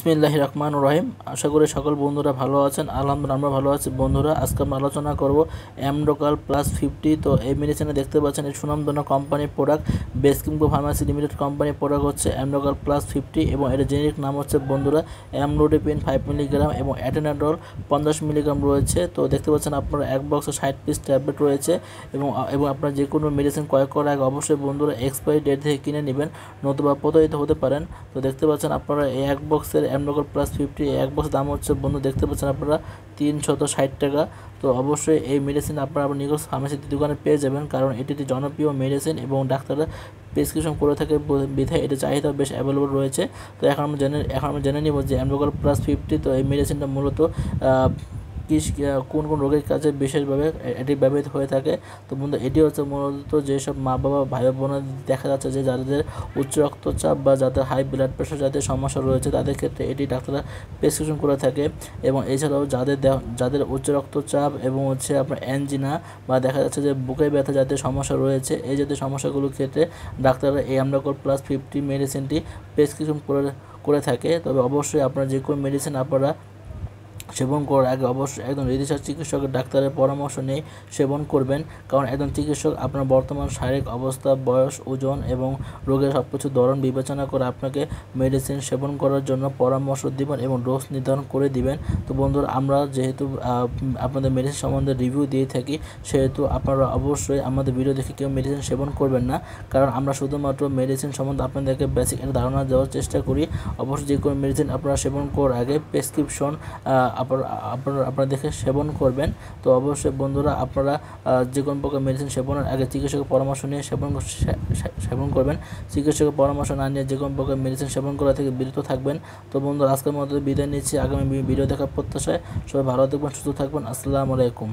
বিসমিল্লাহ রহমান রহিম। আশা করি সকল বন্ধুরা ভালো আছেন। আলহামদুলিল্লাহ, আমরা ভালো আছি। বন্ধুরা, আজকে আমরা আলোচনা করব অ্যামডোকাল প্লাস ফিফটি তো এই মেডিসিনে দেখতে পাচ্ছেন, এই সুনামধন্য কোম্পানির প্রোডাক্ট বেসকিম্পো ফার্মাসি লিমিটেড কোম্পানির প্রোডাক্ট হচ্ছে অ্যামডোকাল প্লাস ফিফটি এবং এর জেনেরিক নাম হচ্ছে বন্ধুরা অ্যামলোডিপিন ফাইভ মিলিগ্রাম এবং অ্যাটেনাডল পঞ্চাশ মিলিগ্রাম রয়েছে। তো দেখতে পাচ্ছেন, আপনার এক বক্সে ষাট পিস ট্যাবলেট রয়েছে এবং এবং আপনার যে কোনো মেডিসিন ক্রয় করার আগে অবশ্যই বন্ধুরা এক্সপায়ারি ডেট থেকে কিনে নেবেন, নতুবা প্রতারিত হতে পারেন। তো দেখতে পাচ্ছেন, আপনারা এক বক্সের অ্যামডোকল প্লাস ফিফটি এক বছর দাম হচ্ছে, বন্ধু দেখতে পাচ্ছেন আপনারা তিনশত ষাট টাকা। তো অবশ্যই এই মেডিসিন আপনারা আপনার নিকট ফার্মেসিতে দোকানে পেয়ে যাবেন, কারণ এটি একটি জনপ্রিয় মেডিসিন এবং ডাক্তাররা প্রেসক্রিপশন করে থাকে বিধায় এটা চাহিদা বেশ অ্যাভেলেবল রয়েছে। তো এখন আমরা জেনে এখন আমরা জেনে নিব যে অ্যামনগর প্লাস ফিফটি তো এই মেডিসিনটা মূলত কী কোন কোন রোগের কাজে বিশেষভাবে এটি ব্যবহৃত হয়ে থাকে। তো বন্ধু, এটি হচ্ছে মূলত যেসব মা বাবা ভাই বোনের দেখা যাচ্ছে যে যাদের উচ্চ রক্তচাপ বা যাদের হাই ব্লাড প্রেশার যাদের সমস্যা রয়েছে, তাদের ক্ষেত্রে এটি ডাক্তাররা প্রেসক্রিপশন করে থাকে। এবং এছাড়াও যাদের যাদের উচ্চ রক্তচাপ এবং হচ্ছে আপনার অ্যানজিনা বা দেখা যাচ্ছে যে বুকে ব্যথা জাতীয় সমস্যা রয়েছে, এই জাতীয় সমস্যাগুলোর ক্ষেত্রে ডাক্তাররা এই আমলাকর প্লাস ফিফটি মেডিসিনটি প্রেসক্রিপশন করে করে থাকে। তবে অবশ্যই আপনার যে কোনো মেডিসিন আপনারা সেবন করার আগে অবশ্যই একজন রেজিস্টার চিকিৎসকের ডাক্তারের পরামর্শ নিয়ে সেবন করবেন। কারণ একজন চিকিৎসক আপনার বর্তমান শারীরিক অবস্থা, বয়স, ওজন এবং রোগের সব কিছু ধরন বিবেচনা করে আপনাকে মেডিসিন সেবন করার জন্য পরামর্শ দিবেন এবং ডোজ নির্ধারণ করে দিবেন। তো বন্ধুরা, আমরা যেহেতু আপনাদের মেডিসিন সম্বন্ধে রিভিউ দিয়ে থাকি, সেহেতু আপনারা অবশ্যই আমাদের ভিডিও দেখে কেউ মেডিসিন সেবন করবেন না। কারণ আমরা শুধুমাত্র মেডিসিন সম্বন্ধে আপনাদেরকে বেসিক ধারণা দেওয়ার চেষ্টা করি। অবশ্যই যে কোনো মেডিসিন আপনারা সেবন করার আগে প্রেসক্রিপশন আপনারা আপনারা দেখে সেবন করবেন। তো অবশ্যই বন্ধুরা, আপনারা যে কোনো প্রকার মেডিসিন সেবনের আগে চিকিৎসকের পরামর্শ নিয়ে সেবন সেবন করবেন। চিকিৎসকের পরামর্শ না নিয়ে যে কোনো প্রকার মেডিসিন সেবন করা থেকে বিরত থাকবেন। তো বন্ধুরা, আজকের মতো বিদায় নিচ্ছি। আগামী ভিডিও দেখার প্রত্যাশায় সবাই ভালো থাকবেন, সুস্থ থাকবেন। আসসালামু আলাইকুম।